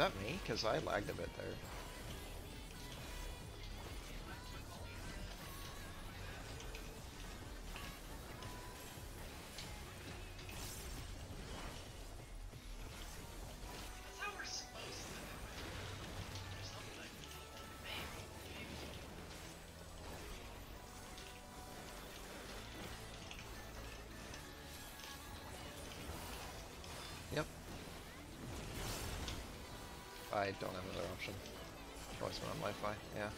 that me? Because I lagged a bit there. I don't have another option. Always been on Wi-Fi, yeah.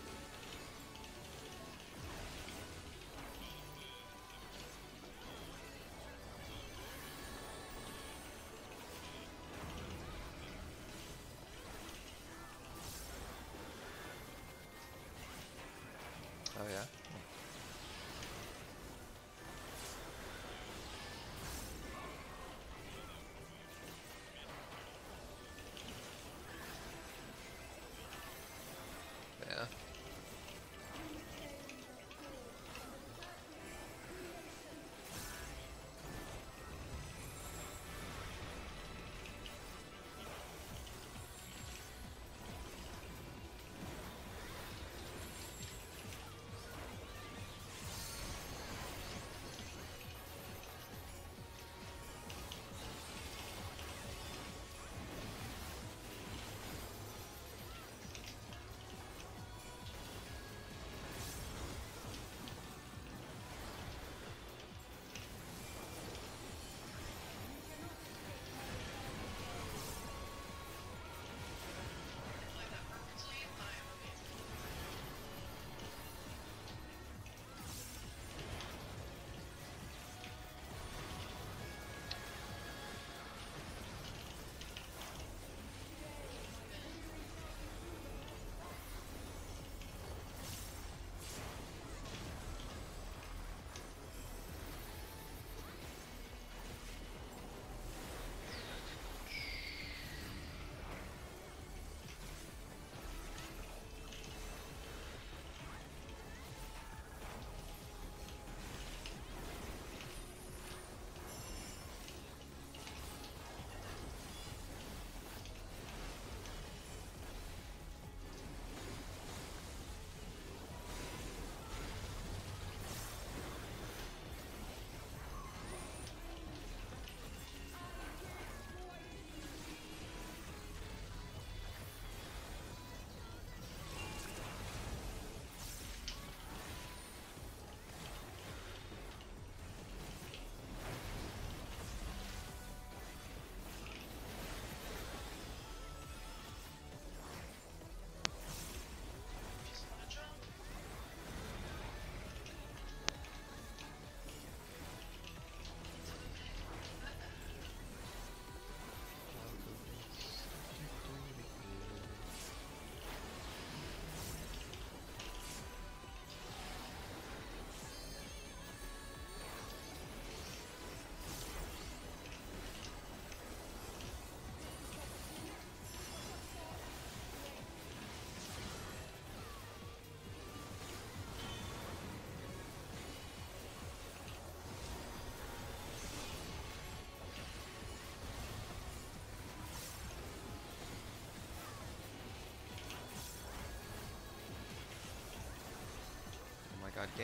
God,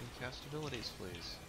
me cast abilities, please.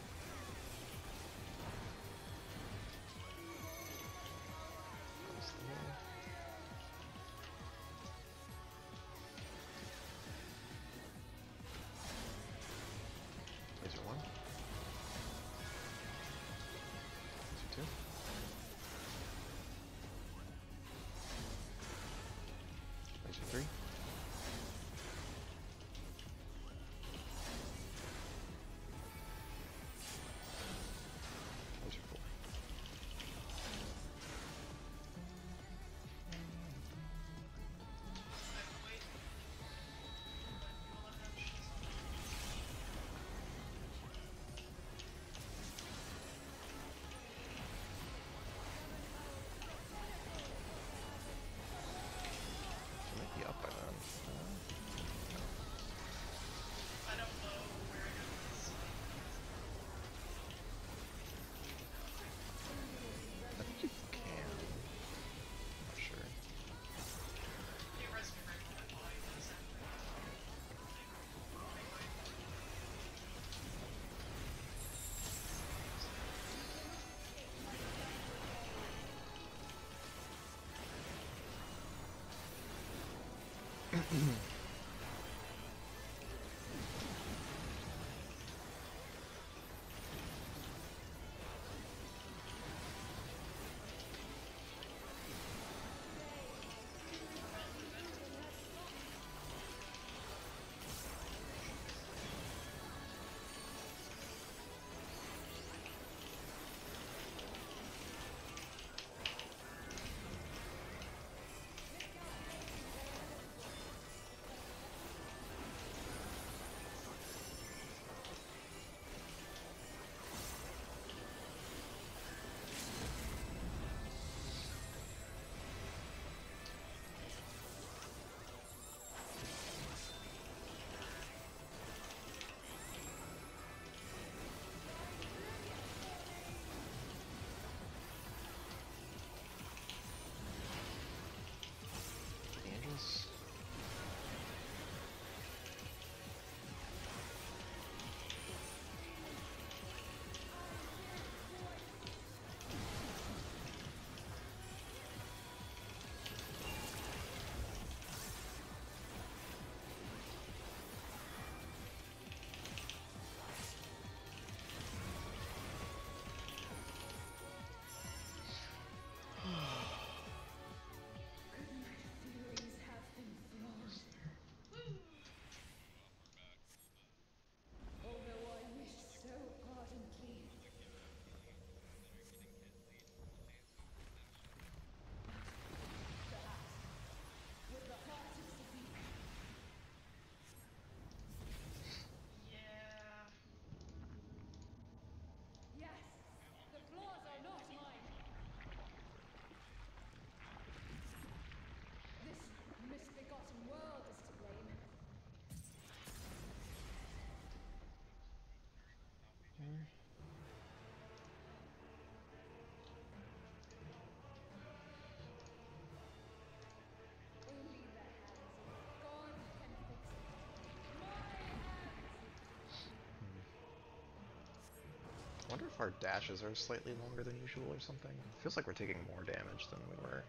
Our dashes are slightly longer than usual or something. feels like we're taking more damage than we were.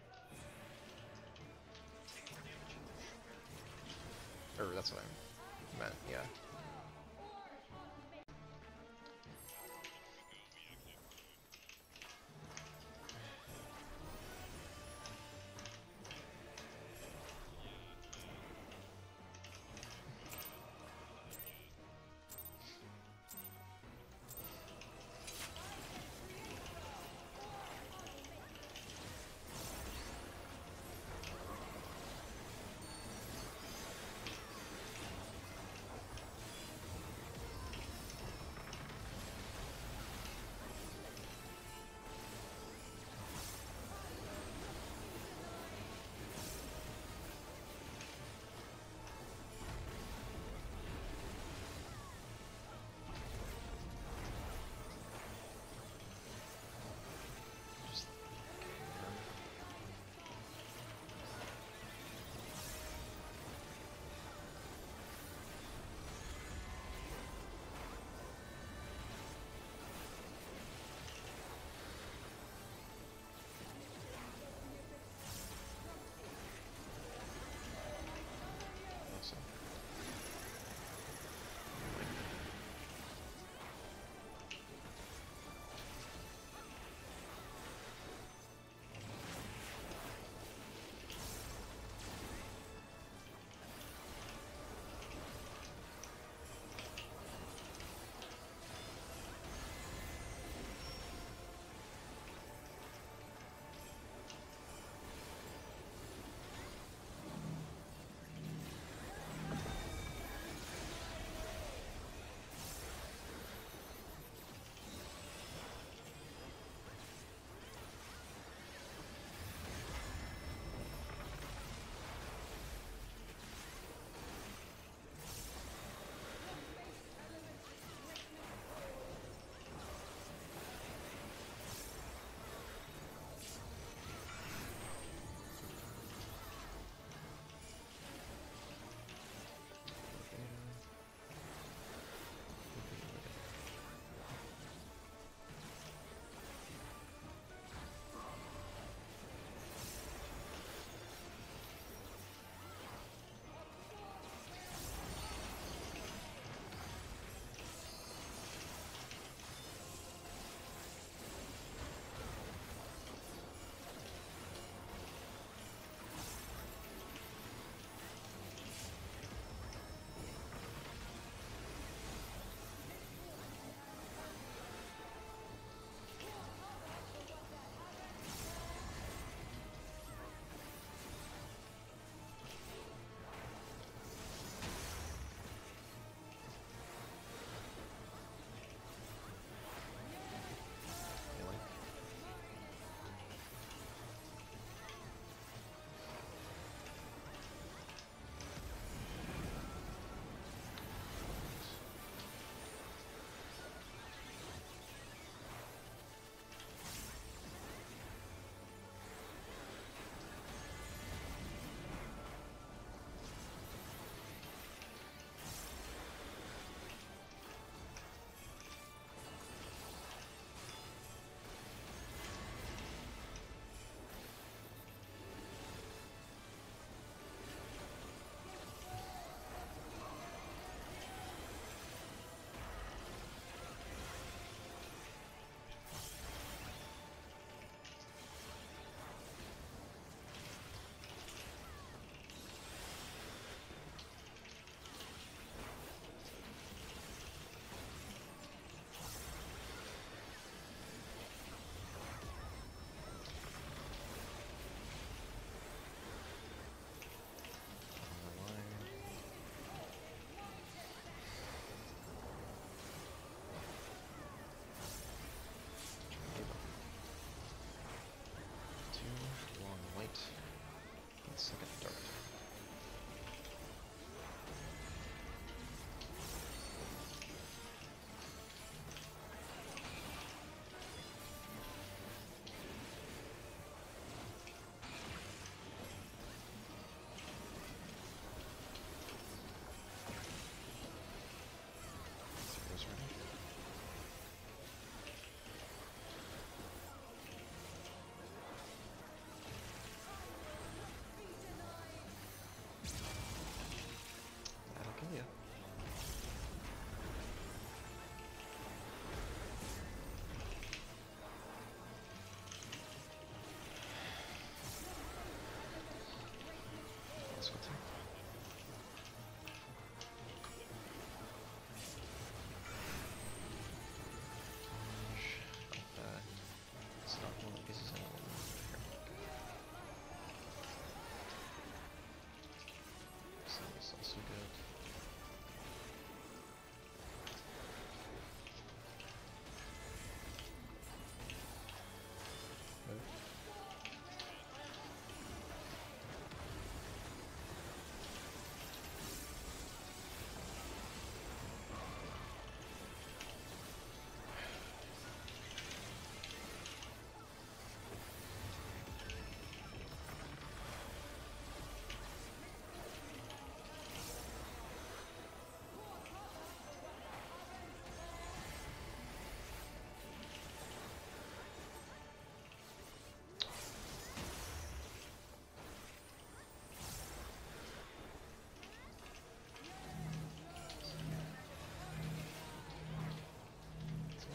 Or that's what I meant, yeah.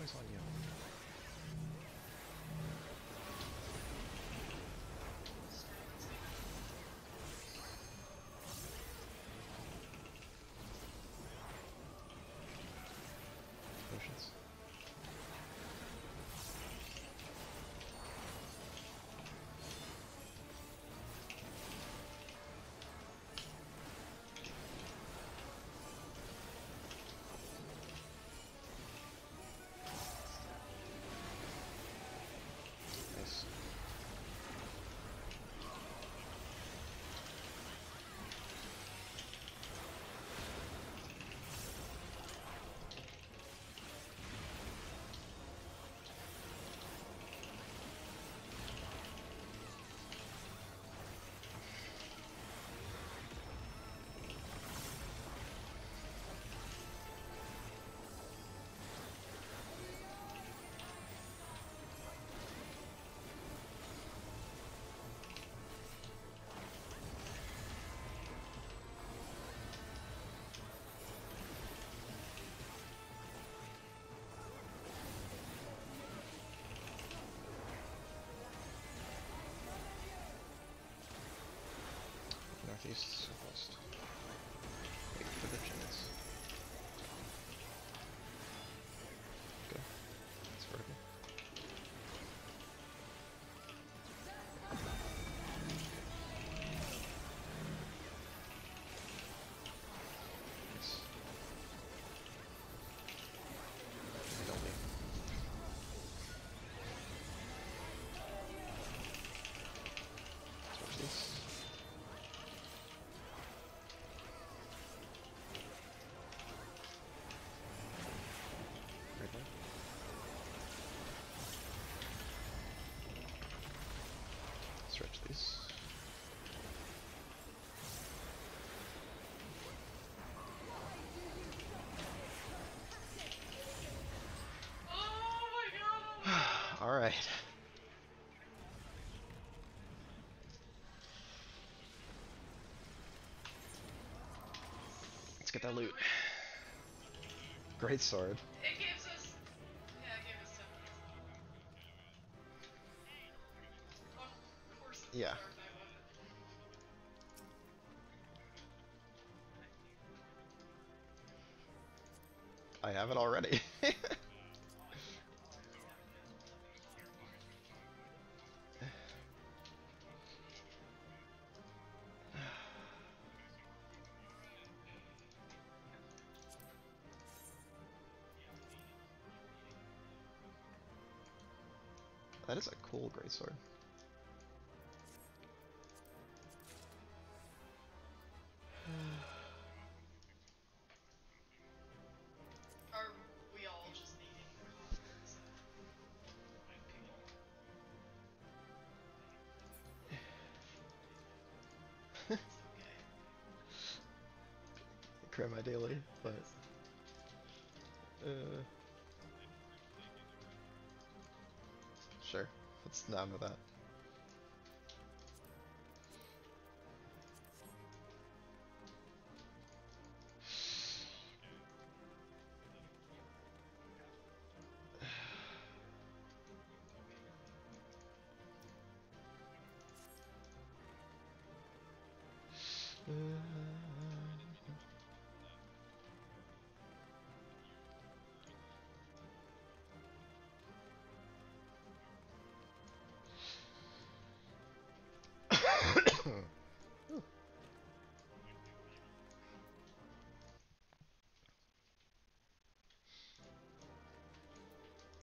is on you? Northeast, Stretch. Oh! Alright. Let's get that loot. Great sword. Yeah. I have it already. that is a cool greatsword. Down with that.